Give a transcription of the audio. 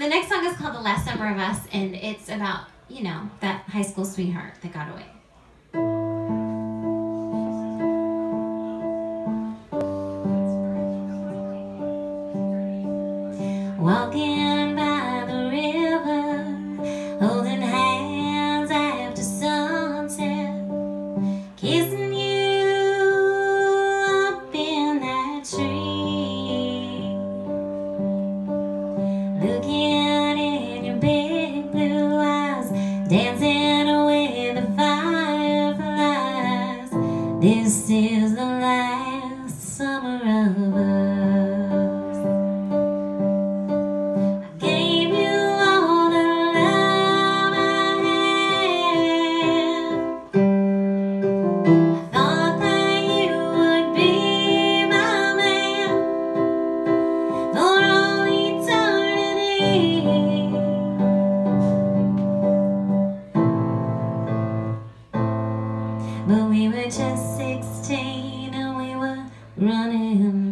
the next song is called The Last Summer of Us, and it's about, you know, that high school sweetheart that got away. Walking dancing away the fireflies. This is the last summer of us. I gave you all the love I had. I thought that you would be my man for all eternity. But we were just 16 and we were running